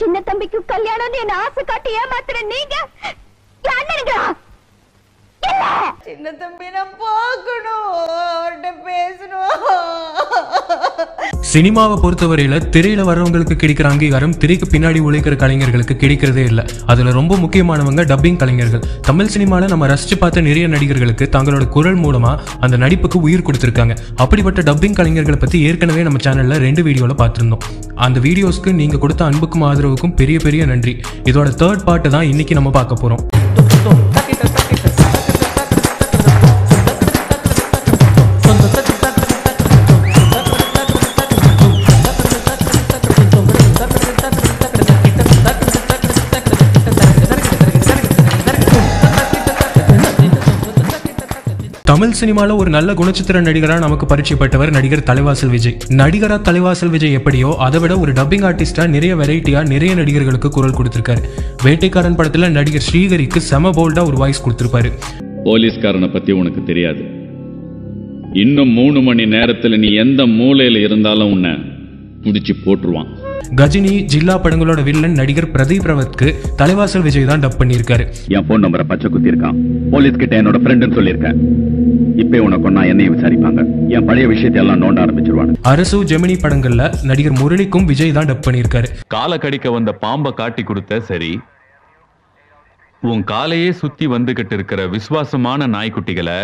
சின்ன தம்பிக்கு கல்யாணம் என்ன ஆசை காட்டி ஏமாத்துற நீங்க? என் அண்ணனுங்களா சின்ன தம்பி நான் பார்க்கணும் அவர்கிட்ட பேசணும். சினிமாவை பொறுத்தவரையில திரையில வர்றவங்களுக்கு கிடைக்கிற அங்கீகாரம் திரைக்கு பின்னாடி உழைக்கிற கலைஞர்களுக்கு கிடைக்கிறதே இல்லை. அதுல ரொம்ப முக்கியமானவங்க டப்பிங் கலைஞர்கள். தமிழ் சினிமால நம்ம ரசிச்சு பார்த்த நிறைய நடிகர்களுக்கு தங்களோட குரல் மூலமா அந்த நடிப்புக்கு உயிர் கொடுத்திருக்காங்க. அப்படிப்பட்ட டப்பிங் கலைஞர்களை பத்தி ஏற்கனவே நம்ம சேனல்ல ரெண்டு வீடியோல பார்த்திருந்தோம். அந்த வீடியோஸ்க்கு நீங்க கொடுத்த அன்புக்கும் ஆதரவுக்கும் பெரிய பெரிய நன்றி. இதோட தேர்ட் பார்ட் தான் இன்னைக்கு நம்ம பார்க்க போறோம். தமிழ் சினிமாவில் ஒரு நல்ல குணச்சித்திர நடிகராக நமக்கு பரிச்சயப்பட்டவர் நடிகர் தலைவாசல் விஜய். நடிகராக தலைவாசல் விஜய் எப்படியோ அதை விட ஒரு டப்பிங் ஆர்டிஸ்டாக நிறைய வெரைட்டியாக நிறைய நடிகர்களுக்கு குரல் கொடுத்துருக்காரு. வேட்டைக்காரன் படத்தில் நடிகர் ஸ்ரீகரிக்கு செம போல்டாக ஒரு வாய்ஸ் கொடுத்துருப்பாரு. போலீஸ்காரனை பற்றி உனக்கு தெரியாது. இன்னும் மூணு மணி நேரத்தில் நீ எந்த மூலையில் இருந்தாலும் உன்னை பிடிச்சி போட்டுருவான். கஜினி ஜில்லா படங்களோட வில்லன் நடிகர் பிரதீப் ரவத்க்கு தலைவாசல் விஜய் தான் டப் பண்ணியிருக்காரு. என் போன் நம்பரை பச்சை குத்தி இருக்கான் போலீஸ் கிட்ட என்னோட ஃப்ரெண்டுன்னு சொல்லியிருக்கேன். இப்ப உனக்கு கொண்டா என்னையும் விசாரிப்பாங்க. என் பழைய விஷயத்தை எல்லாம் நோண்ட ஆரம்பிச்சிருவாங்க அரசு ஜெமினி படங்கள்ல நடிகர் முரளிக்கும் விஜய் தான் டப் பண்ணியிருக்காரு. காலை கடிக்க வந்த பாம்பை காட்டி கொடுத்த சரி உன் காலையே சுத்தி வந்துகிட்டு இருக்கிற விசுவாசமான நாய்க்குட்டிகளை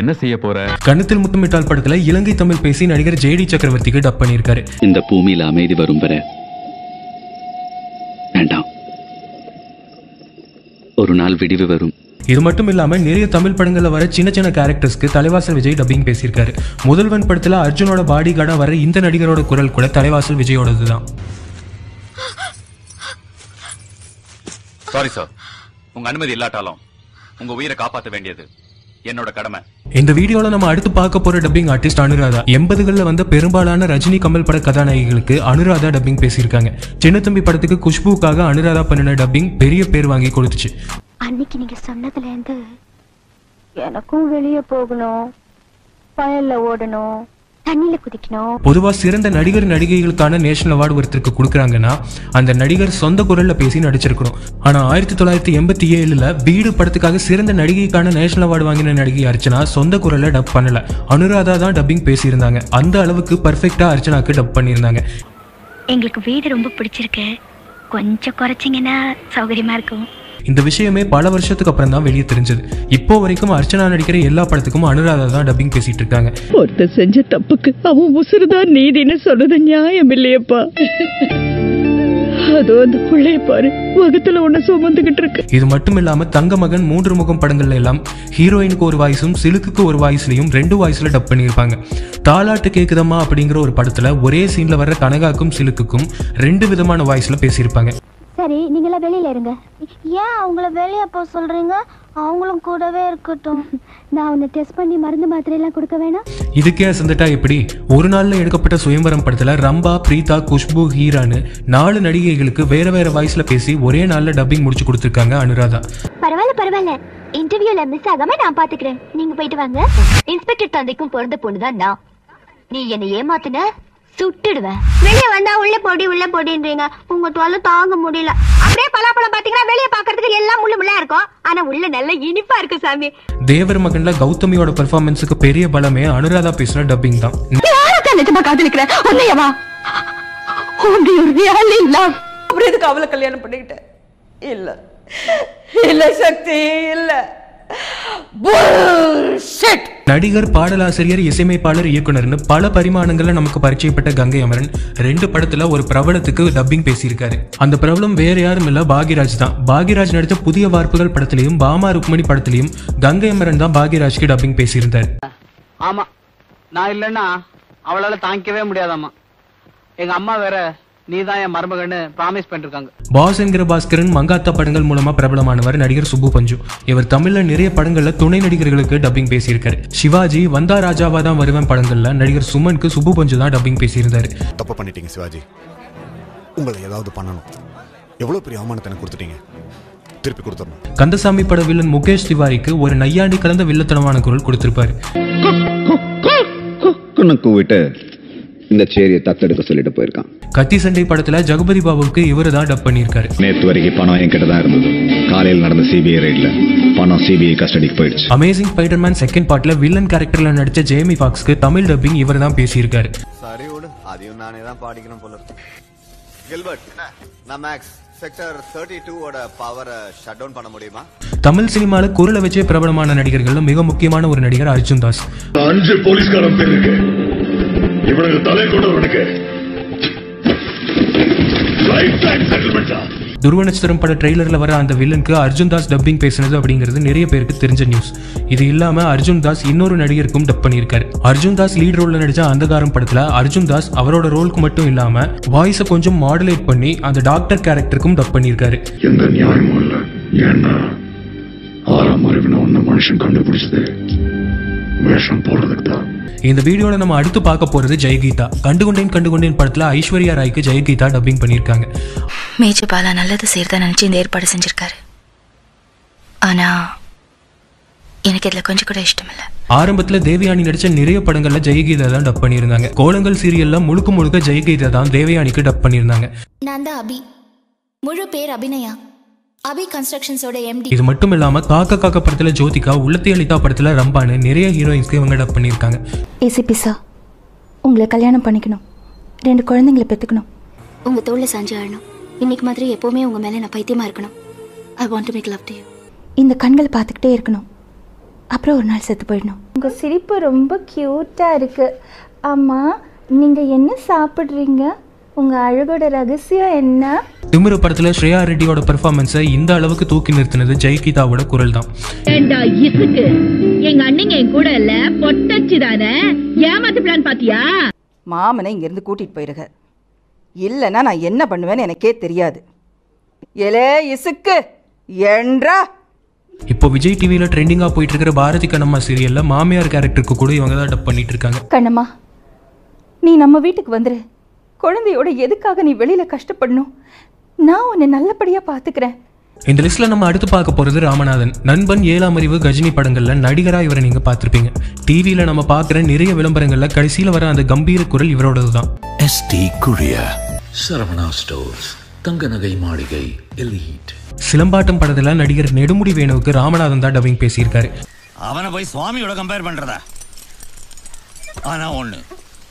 என்ன செய்ய போற? கணத்தில் முத்தமிட்டால் படத்துல இலங்கை தமிழ் பேசி நடிகர் ஜேடி சக்கரவர்த்திக்கு டப் பண்ணியிருக்காரு. இந்த பூமியில அமைதி வரும் வரை வேண்டாம். ஒரு நாள் விடிவு வரும். இது மட்டும் இல்லாம நிறைய தமிழ் படங்கள்ல வர சின்ன சின்ன கேரக்டர்ஸ்க்கு தலைவாசல் விஜய் டப்பிங் பேசியிருக்காரு. முதல்வன் படத்துல அர்ஜுனோட பாடி கார்டா வர இந்த நடிகரோட குரல் கூட தலைவாசல் விஜயோடது தான் சாரி சார் உங்க அனுமதி இல்லாட்டாலும் உங்க உயிரை காப்பாற்ற வேண்டியது என்னோட கடமை. இந்த வீடியோல நம்ம அடுத்து பார்க்க போற டப்பிங் ஆர்டிஸ்ட் அனுராதா. எண்பதுகள்ல வந்த பெரும்பாலான ரஜினி கமல் பட கதாநாயகிகளுக்கு அனுராதா டப்பிங் பேசியிருக்காங்க. சின்னத்தம்பி படத்துக்கு குஷ்புக்காக அனுராதா பண்ணின டப்பிங் பெரிய பேர் வாங்கி கொடுத்துச்சு. அன்னைக்கு நீங்க சொன்னதுல இருந்து எனக்கும் வெளியே போகணும். வயல்ல ஓடணும். தண்ணியில குதிக்கணும். பொதுவா சிறந்த நடிகர் நடிகைகளுக்கான நேஷனல் அவார்டு ஒருத்தருக்கு கொடுக்குறாங்கன்னா அந்த நடிகர் சொந்த குரல்ல பேசி நடிச்சிருக்கணும். ஆனா ஆயிரத்தி தொள்ளாயிரத்தி எண்பத்தி ஏழுல வீடு படத்துக்காக சிறந்த நடிகைக்கான நேஷனல் அவார்டு வாங்கின நடிகை அர்ச்சனா சொந்த குரல்ல டப் பண்ணல. அனுராதா தான் டப்பிங் பேசியிருந்தாங்க. அந்த அளவுக்கு பர்ஃபெக்டா அர்ச்சனாக்கு டப் பண்ணியிருந்தாங்க. எங்களுக்கு வீடு ரொம்ப பிடிச்சிருக்கு. கொஞ்சம் குறைச்சிங்கன்னா சௌகரியமா இருக்கும். இந்த விஷயமே பல வருஷத்துக்கு அப்புறம் தான் வெளியே தெரிஞ்சது. இப்போ வரைக்கும் அர்ச்சனா நடிக்கிற எல்லா படத்துக்கும் அனுராதா தான் டப்பிங் பேசிட்டு இருக்காங்க. ஒருத்தன் செஞ்ச தப்புக்கு அவன் உசுறுதான் நீதின்னு சொல்றது நியாயம் இல்லையப்பா அதோ அந்த பிள்ளைய பாரு வகுத்துல உன்னை சுமந்துகிட்டு இருக்கு. இது மட்டும் இல்லாம தங்க மகன் மூன்று முகம் படங்கள்ல எல்லாம் ஹீரோயினுக்கு ஒரு வாய்ஸும் சிலுக்குக்கு ஒரு வாய்ஸ்லயும் ரெண்டு வாய்ஸ்ல டப் பண்ணியிருப்பாங்க. தாலாட்டு கேக்குதம்மா அப்படிங்கிற ஒரு படத்துல ஒரே சீன்ல வர்ற கனகாக்கும் சிலுக்குக்கும் ரெண்டு விதமான வாய்ஸ்ல பேசியிருப்பாங்க. சரி நீங்களா வெளியில இருங்க. ஏன் அவங்கள வெளியே போக சொல்றீங்க? அவங்களும் கூடவே இருக்கட்டும். நான் உன்னை டெஸ்ட் பண்ணி மருந்து மாத்திரை எல்லாம் கொடுக்க வேணாம். இதுக்கே அசந்துட்டா எப்படி ஒரு நாள்ல எடுக்கப்பட்ட சுயம்பரம் படத்துல ரம்பா பிரீதா குஷ்பு ஹீரான்னு நாலு நடிகைகளுக்கு வேற வேற வாய்ஸ்ல பேசி ஒரே நாள்ல டப்பிங் முடிச்சு கொடுத்திருக்காங்க அனுராதா. பரவாயில்ல பரவாயில்ல. இன்டர்வியூல மிஸ் ஆகாம நான் பாத்துக்கிறேன். நீங்க போயிட்டு வாங்க. இன்ஸ்பெக்டர் தந்தைக்கும் பிறந்த பொண்ணுதான் நான். நீ என்னை ஏமாத்துன? சுட்டுடுவேன் வெளியே வந்தா உள்ள போடி உள்ள போடின்றீங்க. உங்க தொலை தாங்க முடியல. அப்படியே பலாப்பழம் பாத்தீங்கன்னா வெளியே பாக்குறதுக்கு எல்லாம் முள்ளு முள்ளா இருக்கும். ஆனா உள்ள நல்ல இனிப்பா இருக்கு சாமி. தேவர் மகன்ல கௌதமியோட பெர்ஃபார்மன்ஸுக்கு பெரிய பலமே அனுராதா பேசின டப்பிங் தான். நிஜமா காதலிக்கிறேன் உன்னையவா? அப்புறம் எதுக்கு அவளை கல்யாணம் பண்ணிக்கிட்டேன் இல்ல. இல்ல சக்தி இல்ல. Bullshit. நடிகர் பாடலாசிரியர் இசையமைப்பாளர் இயக்குனர்னு பல பரிமாணங்கள்ல நமக்கு பரிச்சயப்பட்ட கங்கை அமரன் ரெண்டு படத்துல ஒரு பிரபலத்துக்கு டப்பிங் பேசியிருக்காரு. அந்த பிரபலம் வேற யாரும் இல்ல பாகியராஜ் தான். பாகியராஜ் நடித்த புதிய வார்ப்புகள் படத்திலையும் பாமா ருக்மணி படத்திலையும் கங்கை அமரன் தான் பாகியராஜ்க்கு டப்பிங் பேசியிருந்தார். ஆமா. நான் இல்லைன்னா அவளால தாங்கிக்கவே முடியாதாம்மா. எங்க அம்மா வேற நீ தான் என் மருமகன்னு ப்ராமிஸ் பண்ணிருக்காங்க. பாஸ் என்கிற பாஸ்கரன் மங்காத்தா படங்கள் மூலமா பிரபலமானவர் நடிகர் சுப்பு பஞ்சு. இவர் தமிழ்ல நிறைய படங்கள்ல துணை நடிகர்களுக்கு டப்பிங் பேசியிருக்காரு. சிவாஜி வந்தா ராஜாவா தான் வருவேன் படங்கள்ல நடிகர் சுமனுக்கு சுப்பு பஞ்சு தான் டப்பிங் பேசியிருந்தாரு. தப்பு பண்ணிட்டீங்க சிவாஜி. உங்களை ஏதாவது பண்ணணும். எவ்வளோ பெரிய அவமானத்தை எனக்கு கொடுத்துட்டீங்க. திருப்பி கொடுத்துடணும். கந்தசாமி பட வில்லன் முகேஷ் திவாரிக்கு ஒரு நையாண்டி கலந்த வில்லத்தனமான குரல் கொடுத்திருப்பாரு. இந்த சேரியை தத்தெடுக்க சொல்லிட்டு போயிருக்கான். கத்தி சண்டை படத்துல ஜெகபதி பாபுவுக்கு இவரு தான் டப் பண்ணியிருக்காரு. நேற்று வரைக்கும் பணம் என்கிட்ட தான் இருந்தது. காலையில் நடந்த சிபிஐ ரெய்ட்ல பணம் சிபிஐ கஸ்டடிக்கு போயிடுச்சு. அமேசிங் ஸ்பைடர்மேன் செகண்ட் பார்ட்ல வில்லன் கேரக்டர்ல நடிச்ச ஜேமி ஃபாக்ஸ்க்கு தமிழ் டப்பிங் இவர் தான் பேசியிருக்காரு. சரி விடு. அதையும் நானே தான் பாடிக்கணும் போல இருக்கு. கில்பர்ட் நான் மேக்ஸ் செக்டர் தேர்ட்டி டூவோட பவரை ஷட் டவுன் பண்ண முடியுமா? தமிழ் சினிமால குரலை வச்சே பிரபலமான நடிகர்கள்ல மிக முக்கியமான ஒரு நடிகர் அர்ஜுன் தாஸ். அஞ்சு போலீஸ்காரன் பேர் இருக்கு. இவனுக்கு தலை லைஃப் டைம் செட்டில்மெண்டா துருவ நட்சத்திரம் பட ட்ரெய்லர்ல வர அந்த வில்லனுக்கு அர்ஜுன் தாஸ் டப்பிங் பேசுனது அப்படிங்கிறது நிறைய பேருக்கு தெரிஞ்ச நியூஸ் இது இல்லாம அர்ஜுன் தாஸ் இன்னொரு நடிகருக்கும் டப் பண்ணியிருக்காரு. அர்ஜுன் தாஸ் லீட் ரோல்ல நடிச்ச அந்தகாரம் படத்துல அர்ஜுன் தாஸ் அவரோட ரோலுக்கு மட்டும் இல்லாம வாய்ஸை கொஞ்சம் மாடுலேட் பண்ணி அந்த டாக்டர் கேரக்டருக்கும் டப் பண்ணியிருக்காரு. எந்த நியாயமும் இல்ல. ஏன்னா ஆறாம் அறிவின ஒண்ணு மனுஷன் கண்டுபிடிச்சது. வேஷம் போடுறதுக்கு தான். இந்த வீடியோல நம்ம அடுத்து பார்க்க போறது ஜெயகீதா. கண்டுகொண்டேன் கண்டுகொண்டேன் படத்துல ஐஸ்வர்யா ராய்க்கு ஜெயகீதா டப்பிங் பண்ணியிருக்காங்க. மேஜர் பாலா நல்லது செய்யறதா நினைச்சு இந்த ஏற்பாடு செஞ்சிருக்காரு. ஆனா எனக்கு இதுல கொஞ்சம் கூட இஷ்டம் இல்ல ஆரம்பத்துல தேவயானி நடிச்ச நிறைய படங்கள்ல ஜெயகீதா தான் டப் பண்ணியிருந்தாங்க. கோலங்கள் சீரியல்ல முழுக்க முழுக்க ஜெயகீதா தான் தேவயானிக்கு டப் பண்ணியிருந்தாங்க. நான் தான் அபி. முழு பேர் அபிநயா. அபி கன்ஸ்ட்ரக்ஷன்ஸோட எம்டி இது மட்டும் இல்லாம காக்க காக்க படத்துல ஜோதிகா உள்ளத்தை அளித்தா படத்துல ரம்பான்னு நிறைய ஹீரோயின்ஸ்க்கு இவங்க டப் பண்ணியிருக்காங்க. ஏசிபி சார் உங்களை கல்யாணம் பண்ணிக்கணும். ரெண்டு குழந்தைங்களை பெற்றுக்கணும் உங்க தோல்ல சாஞ்சு ஆடணும். இன்னைக்கு மாதிரி எப்பவுமே உங்க மேல நான் பைத்தியமா இருக்கணும். I want to make love to you இந்த கண்கள் பார்த்துக்கிட்டே இருக்கணும். அப்புறம் ஒரு நாள் செத்து போயிடணும். உங்க சிரிப்பு ரொம்ப கியூட்டா இருக்கு. அம்மா நீங்க என்ன சாப்பிடுறீங்க? உங்க அழகோட ரகசியம் என்ன? திமிரு படத்துல ஸ்ரேயா ரெட்டியோட பெர்ஃபார்மன்ஸை இந்த அளவுக்கு தூக்கி நிறுத்தினது ஜெயகீதாவோட குரல் தான் ஏண்டா இசுக்கு? எங்க அண்ணிங்க என் கூட இல்ல பொட்டச்சு தானே? ஏமாத்து பிளான் பாத்தியா? மாமனை இங்கிருந்து கூட்டிட்டு போயிருக இல்லைன்னா நான் என்ன பண்ணுவேன்னு எனக்கே தெரியாது. எலே இசுக்கு என்றா இப்போ விஜய் டிவியில ட்ரெண்டிங்கா போயிட்டு இருக்கிற பாரதி கண்ணம்மா சீரியல்ல மாமியார் கேரக்டருக்கு கூட இவங்க தான் டப் பண்ணிட்டு இருக்காங்க. கண்ணம்மா நீ நம்ம வீட்டுக்கு வந்துரு. குழந்தையோட எதுக்காக நீ வெளியில கஷ்டப்படணும்? நான் உன்னை நல்லபடியா பாத்துக்கிறேன். இந்த லிஸ்ட்ல நம்ம அடுத்து பார்க்க போறது ராமநாதன். நண்பன் ஏழாம் அறிவு கஜினி படங்கள்ல நடிகரா இவரை நீங்க பார்த்திருப்பீங்க. டிவியில நம்ம பார்க்குற நிறைய விளம்பரங்கள்ல கடைசியில வர அந்த கம்பீர குரல் இவரோடது தான். எஸ்டி குழியா சரவணா ஸ்டோர்ஸ் தங்க நகை மாளிகை எலீட் சிலம்பாட்டம் படத்துல நடிகர் நெடுமுடி வேணுவுக்கு ராமநாதன் தான் டப்பிங் பேசியிருக்காரு. அவனை போய் சுவாமியோட கம்பேர் பண்றதா? ஆனா ஒண்ணு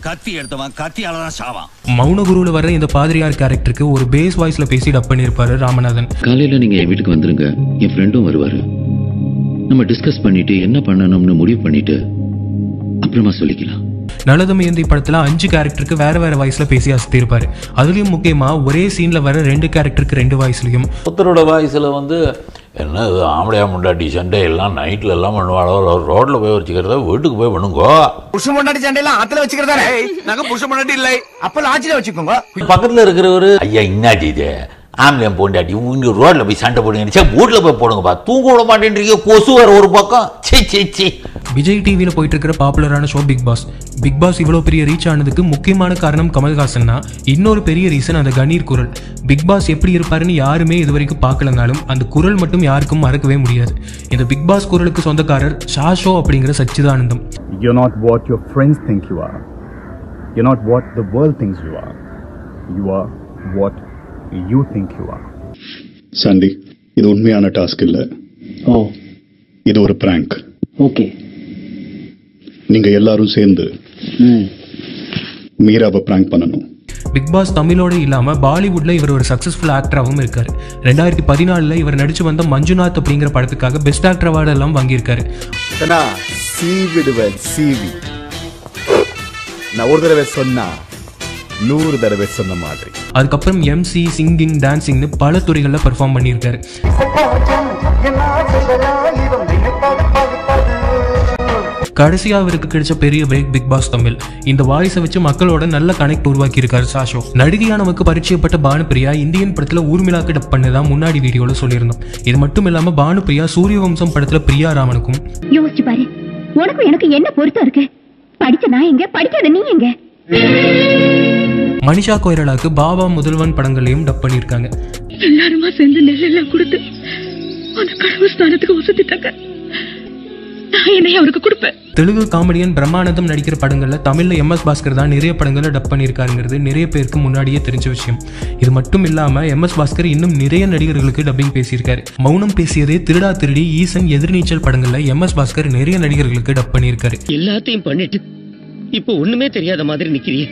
கத்தி எடுத்தவன் கத்தியால தான் சாவான். மௌனகுருவில் வர இந்த பாதிரியார் கேரக்டருக்கு ஒரு பேஸ் வாய்ஸ்ல பேசி டப் பண்ணியிருப்பாரு ராமநாதன். காலையில நீங்க என் வீட்டுக்கு வந்துருங்க. என் ஃப்ரெண்டும் வருவாரு. நம்ம டிஸ்கஸ் பண்ணிட்டு என்ன பண்ணணும்னு முடிவு பண்ணிட்டு அப்புறமா சொல்லிக்கலாம். நலதமயந்தி படத்துல அஞ்சு கேரக்டருக்கு வேற வேற வாய்ஸ்ல பேசி அசத்திருப்பாரு. அதுலயும் முக்கியமா ஒரே சீன்ல வர ரெண்டு கேரக்டருக்கு ரெண்டு வாய்ஸ்லயும் ஒருத்தரோட வாய்ஸில் வந்து என்ன இது? ஆம்பளையா முண்டாட்டி சண்டை எல்லாம் நைட்டில் எல்லாம் பண்ணுவாளோ? ரோட்டில் போய் வச்சுக்கிறத வீட்டுக்கு போய் பண்ணுங்கோ. புருஷ முன்னாடி சண்டையெல்லாம் ஆத்துல வச்சுக்கிறதா? நாங்க புருஷ முன்னாடி இல்லை. அப்ப லாட்ஜில வச்சுக்கோங்க. பக்கத்தில் இருக்கிறவரு ஐயா இன்னாச்சு இது? ஆம்பளையம் போண்டாட்டி இங்க ரோட்ல போய் சண்டை போடுங்க சே வீட்டில் போய் போடுங்கப்பா தூங்க விட மாட்டேன்றீங்க. கொசு வர ஒரு பக்கம். சே சே சே. விஜய் டிவியில போயிட்டு இருக்கிற பாப்புலரான show big boss big boss இவ்வளோ பெரிய ரீச் ஆனதுக்கு முக்கியமான காரணம் கமல்ஹாசன்னா இன்னொரு பெரிய ரீசன் அந்த கணீர் குரல். பிக் பாஸ் எப்படி இருப்பாருன்னு யாருமே இது வரைக்கும் பார்க்கலனாலும் அந்த குரல் மட்டும் யாருக்கும் மறக்கவே முடியாது. இந்த பிக் பாஸ் குரலுக்கு சொந்தக்காரர் ஷாஷோ அப்படிங்கிற Sachidanandam. You're not what your friends think you are. You're not what the world thinks you are. You are what you think you are. Sandy இது உண்மையான டாஸ்க் இல்ல. ஓ. இது ஒரு பிராங்க் ஓகே. நீங்க எல்லாரும் சேர்ந்து மீராவை பிராங்க் பண்ணணும். பிக் பாஸ் தமிழோட இல்லாம பாலிவுட்ல இவர் ஒரு சக்சஸ்ஃபுல் ஆக்டராகவும் இருக்காரு. ரெண்டாயிரத்தி பதினாலுல இவர் நடிச்சு வந்த மஞ்சுநாத் அப்படிங்கிற படத்துக்காக பெஸ்ட் ஆக்டர் அவார்டு எல்லாம் வாங்கியிருக்காரு. நான் ஒரு தடவை சொன்னா நூறு தடவை சொன்ன மாதிரி. அதுக்கப்புறம் எம்சி சிங்கிங் டான்சிங்னு பல துறைகளில் பெர்ஃபார்ம் பண்ணியிருக்காரு. கடைசியா அவருக்கு கிடைச்ச பெரிய பிரேக் பிக் பாஸ் தமிழ். இந்த வாய்ஸை வச்சு மக்களோட நல்ல கனெக்ட் உருவாக்கி இருக்காரு சாஷோ. நடிகையா நமக்கு பரிச்சயப்பட்ட பானுபிரியா இந்தியன் படத்துல ஊர்மிளாக்கு டப் பண்ணதான் முன்னாடி வீடியோல சொல்லியிருந்தோம். இது மட்டும் இல்லாம பானுபிரியா சூரிய வம்சம் படத்துல பிரியா ராமனுக்கும். யோசிச்சு பாரு. உனக்கும் எனக்கு என்ன பொருத்தம் இருக்கு? படிச்ச நான் எங்க? படிக்காத நீ எங்க? மனிஷா கொய்ரலாக்கு பாபா முதல்வன் படங்களையும் டப் பண்ணியிருக்காங்க. எல்லாருமா சேர்ந்து நெல்லெல்லாம் கொடுத்து அந்த கடவுள் ஸ்தானத்துக்கு வசதிட்டாங்க தெலுங்கு காமெடியன் பிரம்மானந்தம் நடிக்கிற படங்கள்ல தமிழ்ல எம் எஸ் பாஸ்கர் தான் நிறைய படங்களை டப் பண்ணியிருக்காருங்கிறது நிறைய பேருக்கு முன்னாடியே தெரிஞ்ச விஷயம். இது மட்டும் இல்லாம எம் எஸ் பாஸ்கர் இன்னும் நிறைய நடிகர்களுக்கு டப்பிங் பேசியிருக்காரு. மௌனம் பேசியதே திருடா திருடி ஈசன் எதிர்நீச்சல் படங்கள்ல எம் எஸ் பாஸ்கர் நிறைய நடிகர்களுக்கு டப் பண்ணியிருக்காரு. எல்லாத்தையும் பண்ணிட்டு இப்போ ஒண்ணுமே தெரியாத மாதிரி நிக்கிறியே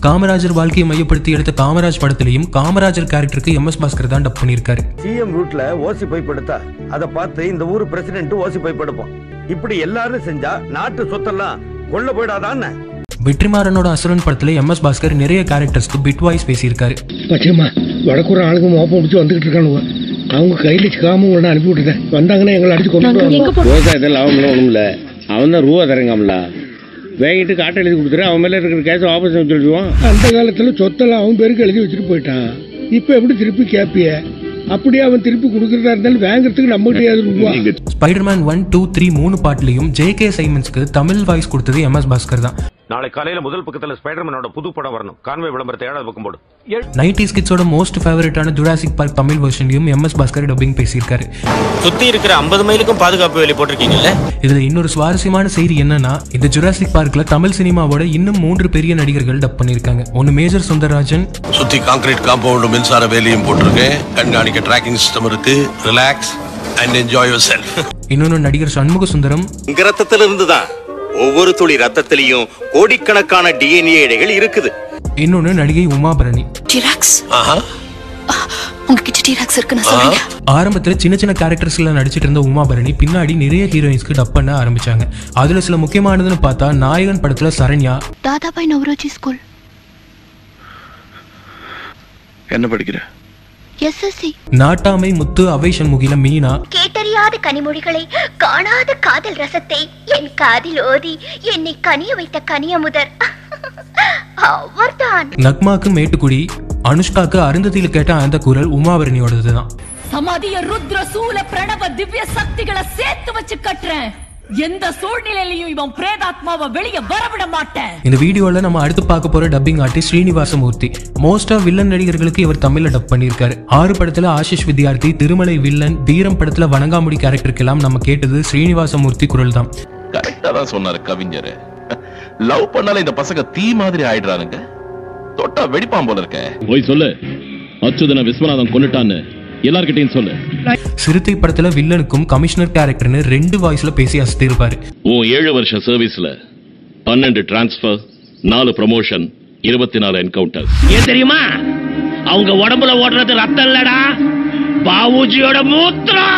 காமராஜர் வாழ்க்கையை மையப்படுத்தி எடுத்த காமராஜ் படத்திலையும் காமராஜர் கேரக்டருக்கு எம் எஸ் பாஸ்கர் தான் டப் பண்ணியிருக்காரு. சிஎம் ரூட்ல ஓசி போய் படுத்தா அதை பார்த்து இந்த ஊர் பிரசிடென்ட் ஓசி போய் படுப்போம் இப்படி எல்லாரும் செஞ்சா நாட்டு சொத்தெல்லாம் கொள்ள போயிடாதான்னு. வெற்றிமாறனோட அசுரன் படத்துல எம் எஸ் பாஸ்கர் நிறைய கேரக்டர்ஸ்க்கு பிட் வாய்ஸ் பேசியிருக்காரு பச்சைமா வடக்கூற ஆளுங்க மோப்பம் முடிச்சு வந்துகிட்டு இருக்கானுங்க அவங்க கையில சிக்காம உங்களை அனுப்பி விட்டுட்டேன். வந்தாங்கன்னா எங்களை அடிச்சு கொண்டு விவசாயத்தில் லாபம்லாம் ஒன்றும் இல்லை அவன் தான் ரூபா தரங்காமல வேகிட்டு காட்டை எழுதி கொடுத்துரு அவன் மேலே இருக்கிற கேஸ் வாபஸ் சொல்லிடுவான். அந்த காலத்துல சொத்தெல்லாம் அவன் பேருக்கு எழுதி வச்சுட்டு போயிட்டான். இப்ப எப்படி திருப்பி கேப்பிய? அப்படியே அவன் திருப்பி கொடுக்கறதா இருந்தாலும் வாங்குறதுக்கு நம்ம கிடையாது ஸ்பைடர்மேன் ஒன் டூ த்ரீ மூணு பாட்டுலையும் ஜே கே சைமன்ஸ்க்கு தமிழ் வாய்ஸ் கொடுத்தது எம் எஸ் பாஸ்கர் தான். நாளை காலையில முதல் பக்கத்துல ஸ்பைடர்மேனோட புது படம் வரணும். கான்வே விளம்பரத்தை ஏழாவது பக்கம் போடு. நைன்டிஸ் கிட்ஸோட மோஸ்ட் ஃபேவரட்டான ஜுராசிக் பார்க் தமிழ் வெர்ஷன்லையும் எம் எஸ் பாஸ்கர் டப்பிங் பேசியிருக்காரு. சுத்தி இருக்கிற ஐம்பது மைலுக்கும் பாதுகாப்பு வேலி போட்டிருக்கீங்கல்ல? இதுல இன்னொரு சுவாரஸ்யமான செய்தி என்னன்னா இந்த ஜுராசிக் பார்க்ல தமிழ் சினிமாவோட இன்னும் மூன்று பெரிய நடிகர்கள் டப் பண்ணியிருக்காங்க. ஒன்னு மேஜர் சுந்தரராஜன். சுத்தி கான்கிரீட் காம்பவுண்ட் மின்சார வேலையும் போட்டிருக்கேன். கண்காணிக்க டிராக்கிங் சிஸ்டம் இருக்கு. Relax and enjoy yourself இன்னொன்னு நடிகர் சண்முக சுந்தரம் இங்க ரத்தத்துல இருந்து தான் ஒவ்வொரு துளி ரத்தத்திலையும் கோடிக்கணக்கான டிஎன்ஏ இழைகள் இருக்குது. இன்னொன்னு நடிகை உமாபரணி டிராக்ஸ் உங்ககிட்ட டிராக்ஸ் இருக்குன்னு சொல்றீங்க ஆரம்பத்துல சின்ன சின்ன கேரக்டர்ஸ்ல நடிச்சிட்டு இருந்த உமாபரணி பின்னாடி நிறைய ஹீரோயின்ஸ்க்கு டப் பண்ண ஆரம்பிச்சாங்க. அதுல சில முக்கியமானதுன்னு பார்த்தா நாயகன் படத்துல சரண்யா. தாதாபாய் நவரோஜி ஸ்கூல் என்ன படிக்கிற? எஸ்எஸ்சி. நாட்டாமை முத்து அவை சண்முகில மீனா. கேட்டறியாத கனிமொழிகளை காணாத காதல் ரசத்தை என் காதில் ஓதி என்னை கனிய வைத்த கனியமுதர் அவர்தான். நக்மாக்கு மேட்டுக்குடி அனுஷ்காக்கு அருந்ததியில கேட்ட அந்த குரல் உமாபரணியோடது தான் சமாதிய ருத்ர சூல பிரணவ திவ்ய சக்திகளை சேர்த்து வச்சு கட்டுறேன். எந்த சூழ்நிலையிலையும் இவன் பிரேதாத்மாவை வெளிய வரவிட மாட்டேன். இந்த வீடியோல நம்ம அடுத்து பார்க்க போற டப்பிங் ஆர்டிஸ்ட் ஸ்ரீனிவாசமூர்த்தி. மோஸ்டா வில்லன் நடிகர்களுக்கு இவர் தமிழ்ல டப் பண்ணியிருக்காரு. ஆறு படத்துல ஆஷிஷ் வித்யார்த்தி திருமலை வில்லன் வீரம் படத்துல வணங்காமுடி கேரக்டருக்கு எல்லாம் நம்ம கேட்டது ஸ்ரீனிவாசமூர்த்தி குரல் தான் கரெக்டா தான் சொன்னாரு கவிஞர். லவ் பண்ணால இந்த பசங்க தீ மாதிரி ஆயிடுறானுங்க. தொட்டா வெடிப்பான் போல இருக்க. போய் சொல்லு. அச்சுதன விஸ்வநாதன் கொண்டுட்டான்னு எல்லார்கிட்டையும் சொல்லு. சிறுத்தை படத்துல வில்லனுக்கும் கமிஷனர் கேரக்டர்னு ரெண்டு வாய்ஸ்ல பேசி அசத்திருப்பாரு உன் ஏழு வருஷ சர்வீஸ்ல பன்னெண்டு டிரான்ஸ்ஃபர் நாலு ப்ரமோஷன் இருபத்தி நாலு என்கவுண்டர் ஏன் தெரியுமா? அவங்க உடம்புல ஓடுறது ரத்தம் இல்லடா. பாபுஜியோட மூத்திரம்.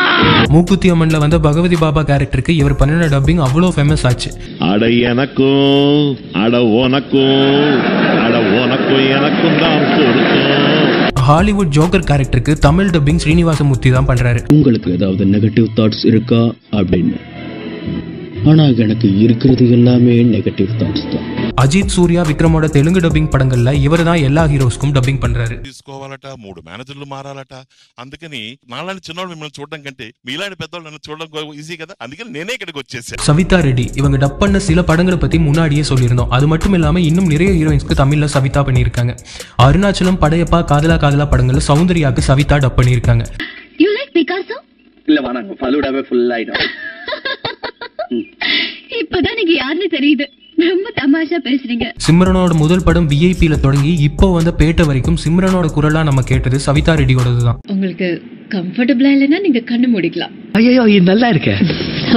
மூக்குத்தி அம்மன்ல வந்த பகவதி பாபா கேரக்டருக்கு இவர் பண்ணின டப்பிங் அவ்வளோ ஃபேமஸ் ஆச்சு. அட எனக்கும் அட உனக்கும் அட உனக்கும் எனக்கும் தான் பொருத்தம். ஹாலிவுட் ஜோக்கர் கேரக்டருக்கு தமிழ் டப்பிங் ஸ்ரீனிவாசமூர்த்தி தான் பண்றாரு. உங்களுக்கு ஏதாவது நெகட்டிவ் தாட்ஸ் இருக்கா அப்படின்னு ஆனால் எனக்கு இருக்கிறது எல்லாமே நெகட்டிவ் தாட்ஸ் தான். அஜித் சூர்யா விக்ரமோட தெலுங்கு டப்பிங் படங்கள்ல இவர் தான் எல்லா ஹீரோஸ்க்கும் டப்பிங் பண்றாரு. తీసుకోవాలట మూడు మేనేజర్లు మారాలట అందుకని నాలాంటి சின்ன మిమ్మల్ని చూడడం కంటే మీలాంటి పెద్దోళ్ళు నన్ను చూడడం ఈజీ కదా? అందుకని నేనే ఇక్కడికి சவிதா ரெட்டி இவங்க டப் பண்ண சில படங்களை பத்தி முன்னாடியே சொல்லியிருந்தோம். அது மட்டும் இல்லாம இன்னும் நிறைய ஹீரோயின்ஸ்க்கு தமிழ்ல சவிதா பண்ணியிருக்காங்க. அருணாச்சலம் படையப்பா காதலா காதலா படங்கள்ல சௌந்தர்யாக்கு சவிதா டப் பண்ணியிருக்காங்க. யூ இல்ல வேணாங்க. ஃபலூடாவே ஃபுல் ஆயிடும். இப்பதான் நீங்க யாருன்னு தெரியுது. ரொம்ப தமாஷா பேசுறீங்க. சிம்ரனோட முதல் படம் விஐபியில தொடங்கி இப்போ வந்த பேட்ட வரைக்கும் சிம்ரனோட குரலா நம்ம கேட்டது சவிதா ரெட்டியோடது தான். உங்களுக்கு கம்ஃபர்டபுளா இல்லைன்னா நீங்க கண்ணு மூடிக்கலாம். ஐயோ இது நல்லா இருக்கே.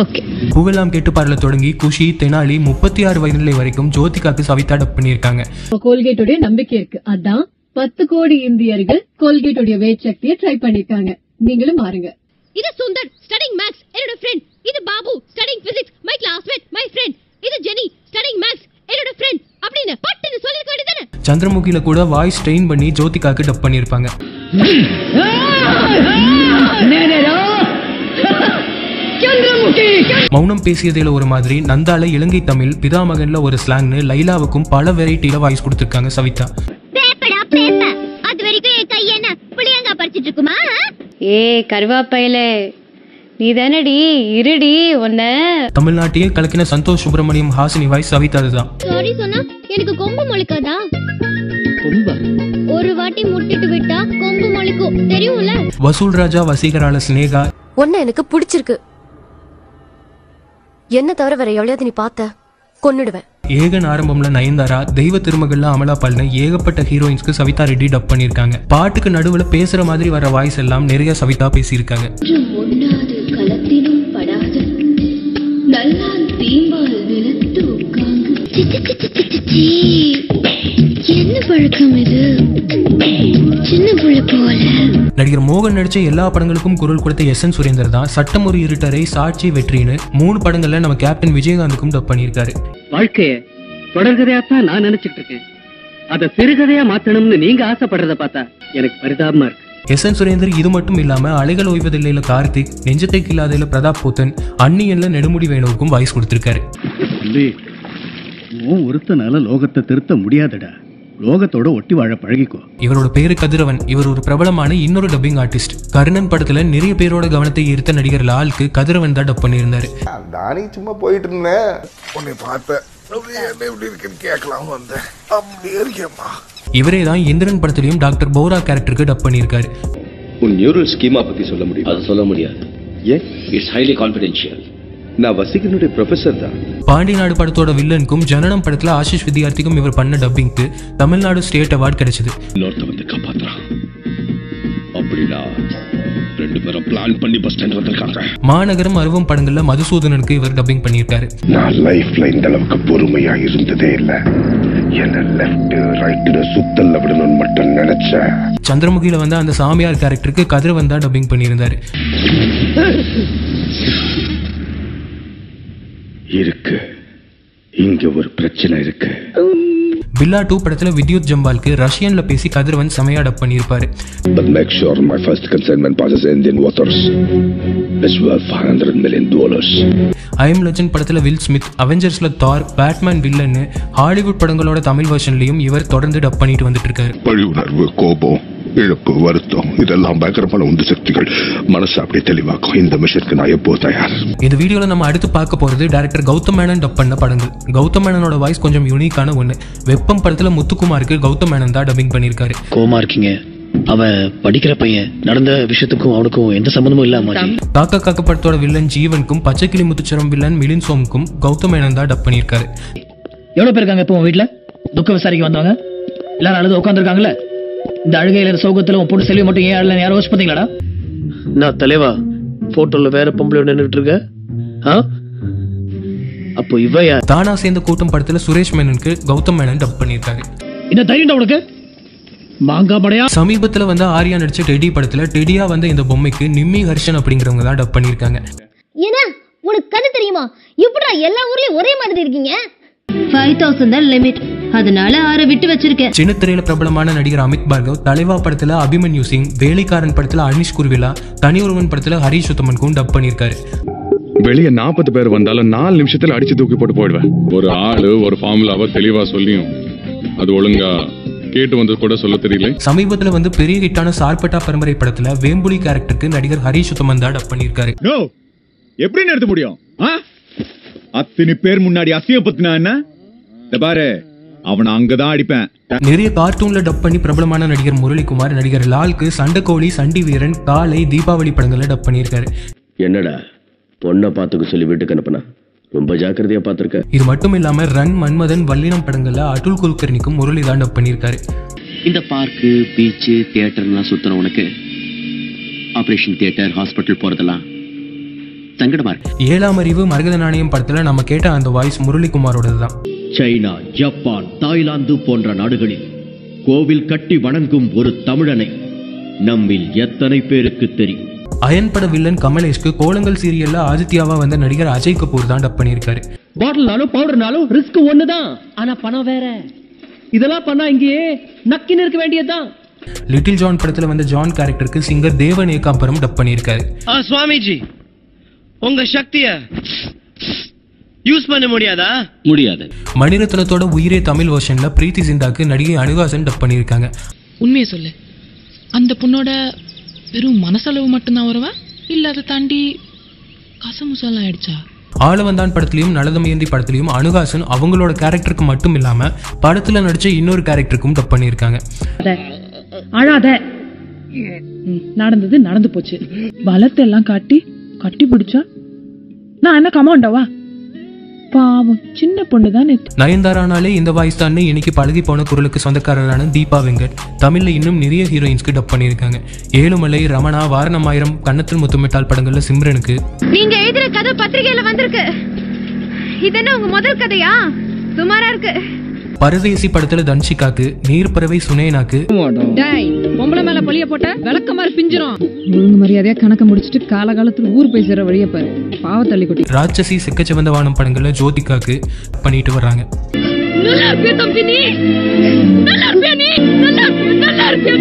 ஓகே. பூவெல்லாம் கேட்டு பாடல தொடங்கி குஷி தெனாலி முப்பத்தி ஆறு வயதிலே வரைக்கும் ஜோதிகாக்கு சவிதா டப் பண்ணியிருக்காங்க. கோல்கேட்டோடைய நம்பிக்கை இருக்கு. அதான் பத்து கோடி இந்தியர்கள் கோல்கேட்டோடைய வெயிட் சக்தியை ட்ரை பண்ணிருக்காங்க நீங்களும் மாறுங்க இது சுந்தர் ஸ்டடிங் மேக்ஸ் என்னோட ஃப்ரெண்ட் இது Babu studying physics my classmate my friend இது ஜெனி ஸ்டடிங் மேக்ஸ் என்னோட ஃப்ரெண்ட் அப்படின்னு பட்டுன்னு சொல்லிருக்க வேண்டியதானே சந்திரமுகில கூட வாய்ஸ் ட்ரெயின் பண்ணி ஜோதிகாக்கு டப் பண்ணியிருப்பாங்க. மௌனம் பேசியதில் ஒரு மாதிரி நந்தால இலங்கை தமிழ் பிதாமகன்ல ஒரு ஸ்லாங்னு லைலாவுக்கும் பல வெரைட்டில வாய்ஸ் கொடுத்திருக்காங்க சவிதா. அது வரைக்கும் என் கை என்ன? புளியங்கா பறிச்சிட்டு இருக்குமா? ஏ கருவாப்பையில. நீ தானடி இருடி உன்ன. தமிழ்நாட்டையே கலக்கின சந்தோஷ் சுப்பிரமணியம் ஹாசினி வாய்ஸ் சவிதா தான் சாரி சொன்னா எனக்கு கொம்பு முளைக்காதா? கொம்பா? ஒரு வாட்டி முட்டிட்டு விட்டா கொம்பு முளைக்கும். தெரியும்ல? வசூல் ராஜா வசீகரால ஸ்னேகா ஒன்னு எனக்கு பிடிச்சிருக்கு. என்ன தவிர வேற எவ்வளவு நீ பார்த்த? கொன்னுடுவேன். ஏகன் ஆரம்பம்ல நயன்தாரா தெய்வ திருமகள்ல அமலா பால்னு ஏகப்பட்ட ஹீரோயின்ஸ்க்கு சவிதா ரெட்டி டப் பண்ணியிருக்காங்க பாட்டுக்கு நடுவுல பேசுற மாதிரி வர வாய்ஸ் எல்லாம் நிறைய சவிதா பேசியிருக்காங்க. என்ன பழக்கம் இது. சின்ன புள்ள போல. நடிகர் மோகன் நடிச்ச எல்லா படங்களுக்கும் குரல் கொடுத்த எஸ் என் சுரேந்தர் தான் சட்டம் ஒரு இருட்டரை சாட்சி வெற்றின்னு மூணு படங்கள்ல நம்ம கேப்டன் விஜயகாந்துக்கும் டப் பண்ணியிருக்காரு. வாழ்க்கைய தொடர்கதையாத்தான் நான் நினைச்சிட்டு இருக்கேன். அத சிறுகதையா மாத்தணும்னு நீங்க ஆசைப்படுறத பார்த்தா எனக்கு பரிதாபமா இருக்கு. எஸ் என் சுரேந்தர் இது மட்டும் இல்லாம அலைகள் ஓய்வதில்லையில கார்த்திக் நெஞ்சத்தை கில்லாதையில பிரதாப் போத்தன் அன்னியன்ல நெடுமுடி வேணுவுக்கும் வாய்ஸ் கொடுத்திருக்காரு. உன் ஒருத்தனால லோகத்தை திருத்த முடியாதடா. லோகத்தோட ஒட்டி வாழ பழகிக்கோ. இவரோட பேரு கதிரவன். இவர் ஒரு பிரபலமான இன்னொரு டப்பிங் ஆர்டிஸ்ட் கர்ணன் படத்துல நிறைய பேரோட கவனத்தை ஈர்த்த நடிகர் லாலுக்கு கதிரவன் தான் டப் பண்ணியிருந்தாரு. நானே சும்மா போயிட்டு இருந்தேன் உன்னை பார்த்தேன். எப்படி இருக்குன்னு கேட்கலாம் வந்தேன். அப்படியே இருக்கேம்மா. இவரே தான் இந்திரன் படத்திலையும் டாக்டர் போரா கேரக்டருக்கு டப் பண்ணியிருக்காரு. உன் நியூரல் ஸ்கீமா பத்தி சொல்ல முடியும்? அது சொல்ல முடியாது. ஏன்? இட்ஸ் ஹைலி கான்ஃபிடென்ஷியல் நான் வசிகனுடைய ப்ரொஃபசர் தான். பாண்டிநாடு படத்தோட வில்லனுக்கும் ஜனனம் படத்துல ஆஷிஷ் வித்யார்த்திக்கும் இவர் பண்ண டப்பிங்க்கு தமிழ்நாடு ஸ்டேட் அவார்ட் கிடைச்சது. இன்னொருத்த வந்து காப்பாத்துறான். அப்படின்னா ரெண்டு பேரும் பிளான் பண்ணி பஸ் ஸ்டாண்ட் வந்திருக்காங்க. மாநகரம் அருவம் படங்கள்ல மதுசூதனனுக்கு இவர் டப்பிங் பண்ணியிருக்காரு. நான் லைஃப்ல இந்த அளவுக்கு பொறுமையா இருந்ததே இல்ல. என்ன லெஃப்ட் ரைட்டு சுத்தல்ல விடணும்னு மட்டும் நினைச்சேன். சந்திரமுகியில வந்து அந்த சாமியார் கேரக்டருக்கு கதிரவன் தான் டப்பிங் பண்ணியிருந்தாரு. இருக்கு. இங்க ஒரு பிரச்சனை இருக்கு. பில்லா டூ படத்துல வித்யுத் ஜம்பாலுக்கு ரஷ்யன்ல பேசி கதிரவன் செமையா டப் பண்ணியிருப்பாரு. But make sure my first consignment passes Indian waters. It's worth 500 million dollars. I am legend படத்துல வில் ஸ்மித் அவெஞ்சர்ஸ்ல தார் பேட்மேன் வில்லன்னு ஹாலிவுட் படங்களோட தமிழ் வெர்ஷன்லயும் இவர் தொடர்ந்து டப் பண்ணிட்டு வந்துட்டு இருக்காரு. பழி உணர்வு கோபம். இழப்பு வருத்தம் இதெல்லாம் பயங்கரமான உந்து சக்திகள். மனசு அப்படியே தெளிவாக்கும். இந்த மிஷனுக்கு நான் எப்போ தயார். இந்த வீடியோல நம்ம அடுத்து பார்க்க போறது டைரக்டர் கௌதம் மேனன் டப் பண்ண படங்கள். கௌதம் மேனனோட வாய்ஸ் கொஞ்சம் யூனிக்கான ஒண்ணு. வெப்பம் படத்துல முத்துக்குமாருக்கு கௌதம் மேனன் தான் டப்பிங் பண்ணியிருக்காரு கோமா இருக்கீங்க. அவன் படிக்கிற பையன் நடந்த விஷயத்துக்கும் அவனுக்கும் எந்த சம்மந்தமும் இல்லாம காக்கா காக்க படத்தோட வில்லன் ஜீவனுக்கும் பச்சைக்கிளி முத்துச்சரம் வில்லன் மிலின் சோமுக்கும் கௌதம் மேனன் தான் டப் பண்ணியிருக்காரு எவ்வளவு பேர் இருக்காங்க இப்போ உன் வீட்டுல துக்க விசாரிக்க வந்தவங்க? எல்லாரும் அழுது உட்காந்துருக்காங்கல்ல இந்த அழுகையில சௌகத்துல உன் பொண்ணு செல்வி மட்டும் ஏன் அழல யாரும் யோசிச்சு பார்த்தீங்களாடா? நான் தலைவா போட்டோல வேற பொம்பளை நின்றுட்டு இருக்க. ஆ? அப்போ இவ யார்? தானா சேர்ந்த கூட்டம் படத்துல சுரேஷ் மேனனுக்கு கௌதம் மேனன் டப் பண்ணியிருக்காரு. என்ன தைரியம்டா உனக்கு? சமீபத்துல வந்து ஆர்யா நடிச்ச டெடி படத்துல டெடியா வந்த இந்த பொம்மைக்கு நிம்மி ஹர்ஷன் அப்படிங்கிறவங்க தான் டப் பண்ணியிருக்காங்க. ஏன்னா உனக்கு கதை தெரியுமா? இப்படா எல்லா ஊர்லயும் ஒரே மாதிரி இருக்கீங்க? ஃபைவ் தௌசண்ட் தான் லிமிட் அதனால ஆற விட்டு வச்சிருக்கேன். சின்ன திரையில பிரபலமான நடிகர் அமித் பார்கவ் தலைவா படத்துல அபிமன்யு சிங் வேலைக்காரன் படத்துல அனிஷ் குருவிலா தனியொருவன் படத்துல ஹரிஷ் டப் பண்ணியிருக்காரு. வெளியே நாற்பது பேர் வந்தாலும் நாலு நிமிஷத்துல அடிச்சு தூக்கி போட்டு போயிடுவேன். ஒரு ஆளு ஒரு ஃபார்முலாவை தெளிவா சொல்லியும் அது ஒழுங்கா கேட்டு வந்து கூட சொல்ல தெரியல. சமீபத்துல வந்து பெரிய ஹிட்டான சார்பட்டா பரம்பரை படத்துல வேம்புலி கேரக்டருக்கு நடிகர் ஹரிஷ் உத்தமன் தான் டப் பண்ணியிருக்காரு. நோ எப்படி நிறுத்த முடியும்? ஆ? அத்தனை பேர் முன்னாடி அசிங்கப்படுத்தினா என்ன? இந்த பாரு அவனை அங்கதான் அடிப்பேன். நிறைய கார்ட்டூன்ல டப் பண்ணி பிரபலமான நடிகர் முரளிகுமார் நடிகர் லால்க்கு சண்டைக்கோழி சண்டி வீரன் காலை தீபாவளி படங்கள்ல டப் பண்ணியிருக்காரு. என்னடா பொண்ணை பார்த்துக்க சொல்லி வீட்டுக்கு அனுப்புனா? ரொம்ப ஜாக்கிரதையா பார்த்துருக்க. இது மட்டும் இல்லாம ரன் மன்மதன் வல்லினம் படங்கள்ல அட்டுல் குல்கர்னிக்கும் முரளி தான் டப் பண்ணியிருக்காரு. இந்த பார்க்கு பீச்சு தியேட்டர்லாம் சுத்துற உனக்கு ஆபரேஷன் தியேட்டர் ஹாஸ்பிட்டல் போறதெல்லாம் சங்கடமா இருக்கு ஏழாம் அறிவு மரகத நாணயம் படத்துல நம்ம கேட்ட அந்த வாய்ஸ் முரளிகுமாரோடது தான் சைனா ஜப்பான் தாய்லாந்து போன்ற நாடுகளில் கோவில் கட்டி வணங்கும் ஒரு தமிழனை நம்மில் எத்தனை பேருக்கு தெரியும்? அயன் பட வில்லன் கமலேஷ்க்கு கோலங்கள் சீரியல்ல ஆதித்யாவா வந்த நடிகர் அஜய் கபூர் தான் டப் பண்ணியிருக்காரு. பாட்டில்னாலும் பவுடர்னாலும் ரிஸ்க் ஒண்ணுதான். ஆனா பணம் வேற. இதெல்லாம் பண்ணா இங்கேயே நக்கின்னு இருக்க வேண்டியதுதான். லிட்டில் ஜான் படத்துல வந்த ஜான் கேரக்டருக்கு சிங்கர் தேவன் ஏகாம்பரம் டப் பண்ணியிருக்காரு. ஆ சுவாமிஜி. உங்க சக்திய யூஸ் பண்ண முடியாதா? முடியாது. மணிரத்னத்தோட உயிரே தமிழ் வெர்ஷன்ல பிரீத்தி சிந்தாக்கு நடிகை அனுகாசன் டப் பண்ணியிருக்காங்க. உண்மையை சொல்லு. அந்த பொண்ணோட வெறும் மனசளவு மட்டும்தான் வருவா இல்ல அதை தாண்டி கசமுசெல்லாம் ஆயிடுச்சா? ஆளவந்தான் படத்துலயும் நலதமயந்தி படத்துலயும் அனுகாசன் அவங்களோட கேரக்டருக்கு மட்டும் இல்லாம படத்துல நடிச்ச இன்னொரு கேரக்டருக்கும் டப் பண்ணியிருக்காங்க. அழாத. நடந்தது நடந்து போச்சு. பலத்தை எல்லாம் காட்டி கட்டி பிடிச்சா நான் என்ன கமாண்டவா பாவம் சின்ன பொண்ணு தானே நயன்தாரானாலே இந்த வாய்ஸ் தான் இன்னைக்கு பழகி போன குரலுக்கு சொந்தக்காரரான தீபா வெங்கட். தமிழ்ல இன்னும் நிறைய ஹீரோயின்ஸ்க்கு டப் பண்ணியிருக்காங்க. ஏழுமலை ரமணா வாரணமாயிரம் கன்னத்தில் முத்துமிட்டால் படங்கள்ல சிம்ரனுக்கு. நீங்க எழுதுற கதை பத்திரிகையில வந்திருக்கு. இது என்ன உங்க முதல் கதையா? சுமாரா இருக்கு. பரதேசி படத்துல தன்ஷிகாக்கு நீர்ப்பறவை சுனேனாக்கு. டேய் பொம்பளை மேல பழிய போட்ட விளக்க மாதிரி பிஞ்சிரும். ஒழுங்கு மரியாதையா கணக்க முடிச்சிட்டு காலகாலத்துல ஊர் போய் சேர வழிய பாரு. பாவத்தள்ளி குட்டி ராட்சசி சிக்கச்சிவந்த வானம் படங்கள்ல ஜோதிகாக்கு பண்ணிட்டு வர்றாங்க. நல்லா இருப்பியா தம்பி நீ நல்லா இருப்பியா நீ நல்லா நல்லா இருப்பியா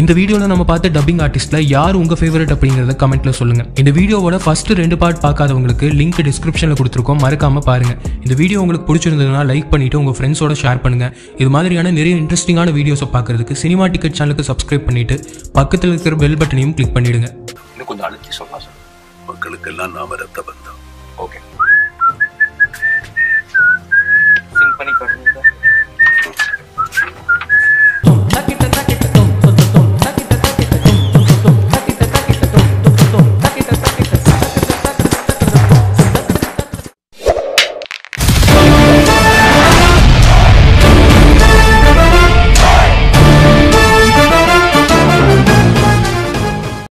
இந்த வீடியோல நம்ம பார்த்த டப்பிங் ஆர்டிஸ்ட்ல யார் உங்க ஃபேவரட் அப்படிங்கறத கமெண்ட்ல சொல்லுங்க. இந்த வீடியோவோட ஃபர்ஸ்ட் ரெண்டு பார்ட் பார்க்காதவங்களுக்கு லிங்க் டிஸ்கிரிப்ஷன்ல கொடுத்துருக்கோம். மறக்காம பாருங்க. இந்த வீடியோ உங்களுக்கு பிடிச்சிருந்ததுன்னா லைக் பண்ணிட்டு உங்க ஃப்ரெண்ட்ஸோட ஷேர் பண்ணுங்க. இது மாதிரியான நிறைய இன்ட்ரெஸ்டிங்கான வீடியோஸை பார்க்கறதுக்கு சினிமா டிக்கெட் சேனலுக்கு சப்ஸ்கிரைப் பண்ணிட்டு பக்கத்தில் இருக்கிற பெல் பட்டனையும் கிளிக் பண்ணிடுங்க. இன்னும் கொஞ்சம் அழுத்தி சொல்லலாம் சார். மக்களுக்கெல்லாம் நாம ரத்த பந்தம் pani cornuda.